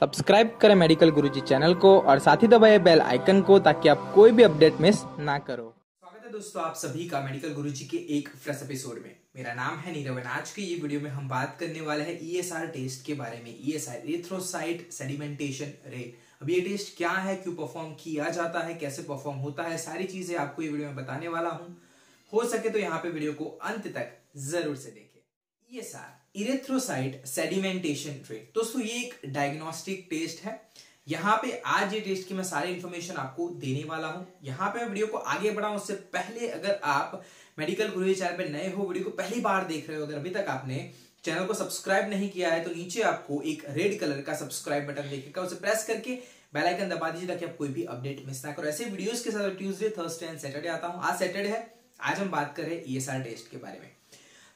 Subscribe करें medical गुरुजी channel को और साथ ही दबाए बेल आइकन को ताकि आप कोई भी अपडेट मिस ना करो। स्वागत है दोस्तों आप सभी का मेडिकल गुरुजी के एक फ्रेश एपिसोड में। मेरा नाम है नीरव आज के ये वीडियो में हम बात करने वाले हैं ईएसआर टेस्ट के बारे में ईएसआर इरेथ्रोसाइट सेडिमेंटेशन रेट अब ये टेस्ट क्या है, क्यों परफॉर्म किया जाता है, कैसे परफॉर्म होता है, सारी चीज़ें आपको ये वीडियो में बताने वाला हूँ। हो सके तो यहाँ पे वीडियो को अंत तक ज़रूर से देखें। ईएसआर इरेथ्रोसाइट सेडिमेंटेशन रेट दोस्तों, ये एक डायग्नोस्टिक टेस्ट है। यहाँ पे आज ये टेस्ट की मैं सारी इन्फॉर्मेशन आपको देने वाला हूँ। यहाँ पे मैं वीडियो को आगे बढ़ाऊं, उससे पहले अगर आप मेडिकल गुरु चैनल पे नए हो वीडियो को पहली बार देख रहे हो, अगर अभी तक आपने चैनल को सब्सक्राइब नहीं किया है तो नीचे आपको एक रेड कलर का सब्सक्राइब बटन देखेगा उसे प्रेस करके बेल आइकन दबा दीजिए, ताकि आप कोई भी अपडेट मिस ना करो। ऐसे वीडियोस के साथ ट्यूसडे थर्सडे एंड सैटरडे आता हूँ। आज सैटरडे है। आज हम बात कर ईएसआर टेस्ट के बारे में।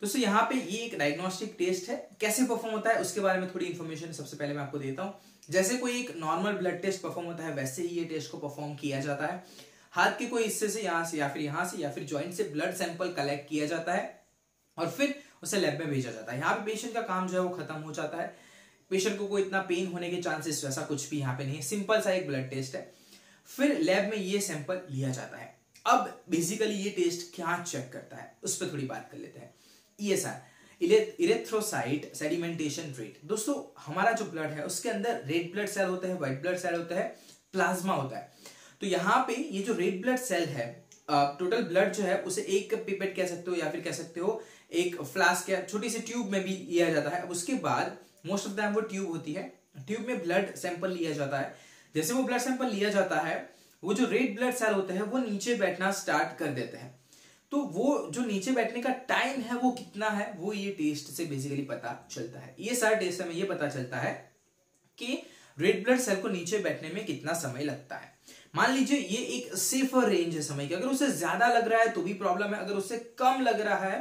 दोस्तों यहाँ पे ये एक डायग्नोस्टिक टेस्ट है। कैसे परफॉर्म होता है, उसके बारे में थोड़ी इन्फॉर्मेशन सबसे पहले मैं आपको देता हूँ। जैसे कोई एक नॉर्मल ब्लड टेस्ट परफॉर्म होता है, वैसे ही ये टेस्ट को परफॉर्म किया जाता है। हाथ के कोई हिस्से से यहाँ से या फिर यहाँ से या फिर ज्वाइंट से ब्लड सैंपल कलेक्ट किया जाता है और फिर उसे लैब में भेजा जाता है। यहाँ पे पेशेंट का काम जो है वो खत्म हो जाता है। पेशेंट को कोई इतना पेन होने के चांसेस वैसा कुछ भी यहाँ पे नहीं है। सिंपल सा एक ब्लड टेस्ट है। फिर लैब में ये सैंपल लिया जाता है। अब बेसिकली ये टेस्ट क्या चेक करता है, उस पर थोड़ी बात कर लेते हैं। ईएसआर इरेथ्रोसाइट सेडिमेंटेशन रेट दोस्तों, हमारा जो ब्लड है, उसके अंदर रेड ब्लड सेल होता है व्हाइट ब्लड सेल होता है प्लाज्मा होता है। तो यहाँ पे ये जो रेड ब्लड सेल है टोटल ब्लड जो है, उसे एक पिपेट कह सकते हो या फिर कह सकते हो, एक फ्लास्क या छोटी सी ट्यूब में भी लिया जाता है। उसके बाद मोस्ट ऑफ़ टाइम वो ट्यूब होती है। ट्यूब में ब्लड सैंपल लिया जाता है। जैसे वो ब्लड सैंपल लिया जाता है, वो जो रेड ब्लड सेल होते हैं, वो नीचे बैठना स्टार्ट कर देते हैं। तो वो जो नीचे बैठने का टाइम है, वो कितना है, वो ये टेस्ट से बेसिकली पता चलता है। ये सारे टेस्ट हमें ये पता चलता है कि रेड ब्लड सेल को नीचे बैठने में कितना समय लगता है। मान लीजिए ये एक सेफर रेंज है समय की। अगर उसे ज़्यादा लग रहा है तो भी प्रॉब्लम है, अगर उससे कम लग रहा है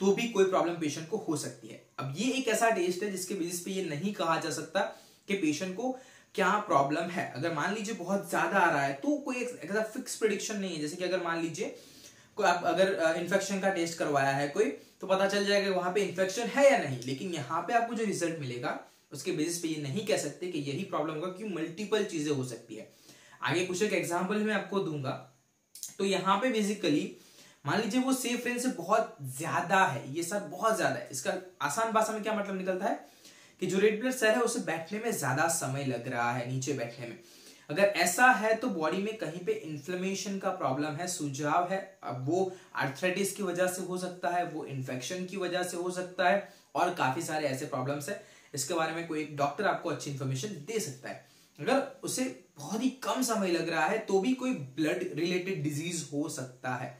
तो भी कोई प्रॉब्लम पेशेंट को हो सकती है। अब ये एक ऐसा टेस्ट है जिसके बेसिस पे ये नहीं कहा जा सकता कि पेशेंट को क्या प्रॉब्लम है। अगर मान लीजिए बहुत ज़्यादा आ रहा है तो कोई ऐसा फिक्स प्रिडिक्शन नहीं है। जैसे कि अगर मान लीजिए आप अगर इन्फेक्शन का टेस्ट करवाया है कोई तो पता चल जाएगा वहाँ पे इन्फेक्शन है या नहीं। लेकिन यहाँ पे आपको जो रिज़ल्ट मिलेगा, उसके बेसिस पे ये नहीं कह सकते कि यही प्रॉब्लम होगा क्योंकि मल्टीपल चीज़ें हो सकती है। आगे कुछ एक एग्ज़ाम्पल मैं आपको दूँगा। तो यहाँ पे बेसिकली मान लीजिए वो सेफ़ रेंज से बहुत ज़्यादा है, ये सब बहुत ज़्यादा है। इसका आसान भाषा में क्या मतलब निकलता है? कि जो रेड ब्लड सेल है, उसे बैठने में ज़्यादा समय लग रहा है, नीचे बैठने में। अगर ऐसा है तो बॉडी में कहीं पे इन्फ्लेमेशन का प्रॉब्लम है, सुझाव है, अब वो आर्थराइटिस की वजह से हो सकता है, वो इन्फेक्शन की वजह से हो सकता है और काफ़ी सारे ऐसे प्रॉब्लम्स है। इसके बारे में कोई एक डॉक्टर आपको अच्छी इन्फॉर्मेशन दे सकता है। अगर उसे बहुत ही कम समय लग रहा है तो भी कोई ब्लड रिलेटेड डिज़ीज़ हो सकता है।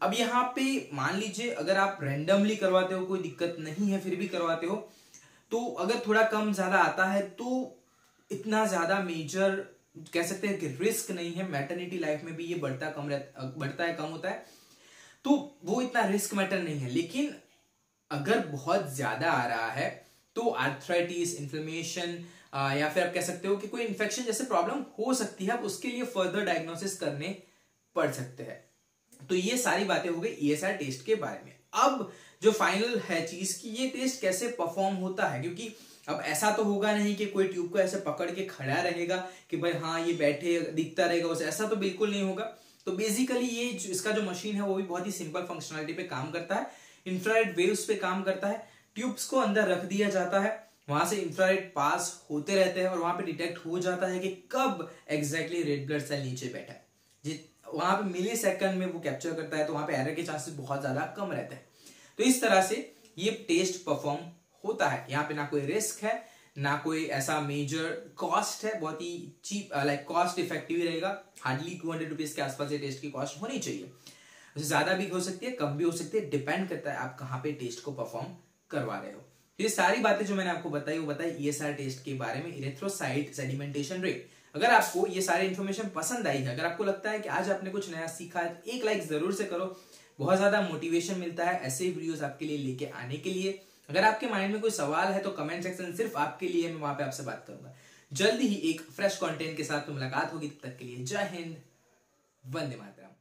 अब यहाँ पे मान लीजिए, अगर आप रेंडमली करवाते हो, कोई दिक्कत नहीं है, फिर भी करवाते हो तो अगर थोड़ा कम ज़्यादा आता है तो इतना ज़्यादा मेजर कह सकते हैं कि रिस्क नहीं है मैटर्निटी लाइफ में भी ये बढ़ता कम रहता बढ़ता है, कम होता है। तो वो इतना रिस्क मैटर नहीं है, लेकिन अगर बहुत ज़्यादा आ रहा है तो आर्थराइटिस इन्फ्लेमेशन या फिर आप कह सकते हो कि कोई इन्फेक्शन जैसे प्रॉब्लम हो सकती है, आप उसके लिए फर्दर डायग्नोसिस करने पड़ सकते हैं। तो ये सारी बातें हो गई ईएसआर टेस्ट के बारे में। अब जो फाइनल है चीज़ की, ये टेस्ट कैसे परफॉर्म होता है? क्योंकि अब ऐसा तो होगा नहीं कि कोई ट्यूब को ऐसे पकड़ के खड़ा रहेगा कि भाई हाँ ये बैठे, दिखता रहेगा उसे। ऐसा तो बिल्कुल नहीं होगा। तो बेसिकली ये इसका जो मशीन है, वो भी बहुत ही सिंपल फंक्शनलिटी पे काम करता है। इंफ्रारेड वेव्स पे काम करता है। ट्यूब्स को अंदर रख दिया जाता है। वहाँ से इंफ्रारेड पास होते रहते हैं और वहाँ पे डिटेक्ट हो जाता है कि कब एग्जैक्टली रेड ब्लड सेल नीचे बैठा है। वहाँ पे मिली सेकंड में वो कैप्चर करता है तो वहाँ पे एरर के चांसेस बहुत ज़्यादा कम रहते हैं। तो इस तरह से ये टेस्ट परफॉर्म होता है। यहाँ पे ना कोई रिस्क है, ना कोई ऐसा मेजर कॉस्ट है, बहुत ही चीप लाइक कॉस्ट इफ़ेक्टिव रहेगा। हार्डली टू हंड्रेड रुपीज़ के आसपास ये टेस्ट की कॉस्ट होनी चाहिए। ज़्यादा भी हो सकती है, कम भी हो सकती है डिपेंड करता है आप कहाँ पे टेस्ट को परफॉर्म करवा रहे हो। तो ये सारी बातें जो मैंने आपको बताई, वो बताई ईएसआर टेस्ट के बारे में इरेथ्रोसाइट सेडिमेंटेशन रेट अगर आपको ये सारी इन्फॉर्मेशन पसंद आई है, अगर आपको लगता है कि आज आपने कुछ नया सीखा है तो एक लाइक ज़रूर से करो। बहुत ज़्यादा मोटिवेशन मिलता है ऐसे वीडियोस आपके लिए लेके आने के लिए। अगर आपके माइंड में कोई सवाल है तो कमेंट सेक्शन सिर्फ़ आपके लिए मैं वहाँ पे आपसे बात करूँगा। जल्दी ही एक फ्रेश कंटेंट के साथ मुलाकात होगी, तब तक के लिए जय हिंद, वंदे मातरम।